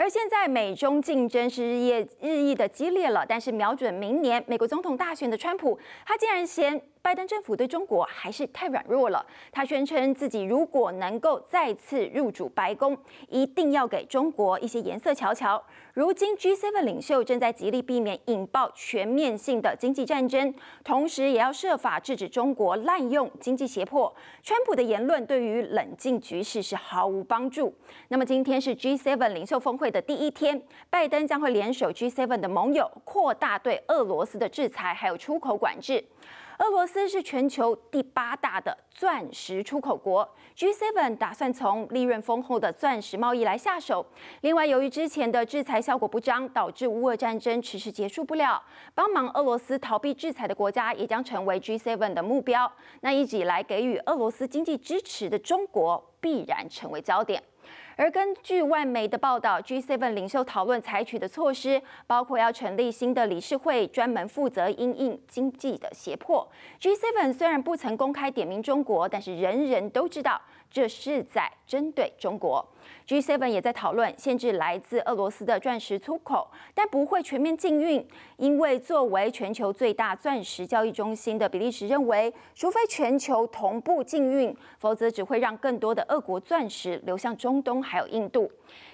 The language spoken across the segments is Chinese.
而现在美中竞争是日夜日益的激烈了，但是瞄准明年美国总统大选的川普，他竟然嫌。拜登政府对中国还是太软弱了。他宣称自己如果能够再次入主白宫，一定要给中国一些颜色瞧瞧。如今 G7 领袖正在极力避免引爆全面性的经济战争，同时也要设法制止中国滥用经济胁迫。川普的言论对于冷静局势是毫无帮助。那么今天是 G7 领袖峰会的第一天，拜登将会联手 G7 的盟友，扩大对俄罗斯的制裁，还有出口管制。俄罗斯是全球第八大的钻石出口国，G7 打算从利润丰厚的钻石贸易来下手。另外，由于之前的制裁效果不彰，导致乌俄战争迟迟结束不了，帮忙俄罗斯逃避制裁的国家也将成为 G7 的目标。那一直以来给予俄罗斯经济支持的中国，必然成为焦点。而根据外媒的报道，G7 领袖讨论采取的措施，包括要成立新的理事会，专门负责因应经济的胁迫。G7 虽然不曾公开点名中国，但是人人都知道。这是在针对中国。G7 也在讨论限制来自俄罗斯的钻石出口，但不会全面禁运，因为作为全球最大钻石交易中心的比利时认为，除非全球同步禁运，否则只会让更多的俄国钻石流向中东还有印度。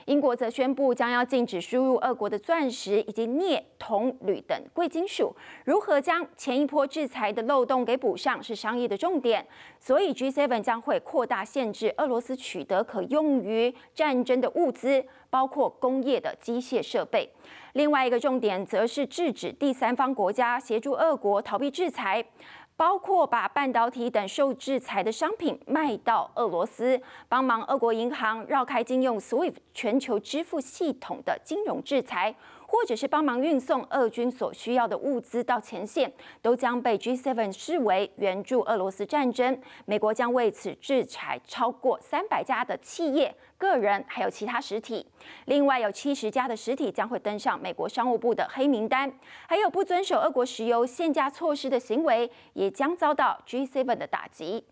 英国则宣布将要禁止输入俄国的钻石以及镍、铜、铝等贵金属。如何将前一波制裁的漏洞给补上，是商业的重点。所以 G7 将会扩大限。限制俄罗斯取得可用于战争的物资，包括工业的机械设备。另外一个重点则是制止第三方国家协助俄国逃避制裁，包括把半导体等受制裁的商品卖到俄罗斯，帮忙俄国银行绕开禁用 SWIFT 全球支付系统的金融制裁。或者是帮忙运送俄军所需要的物资到前线，都将被 G7 视为援助俄罗斯战争。美国将为此制裁超过三百家的企业、个人，还有其他实体。另外有七十家的实体将会登上美国商务部的黑名单。还有不遵守俄国石油限价措施的行为，也将遭到 G7 的打击。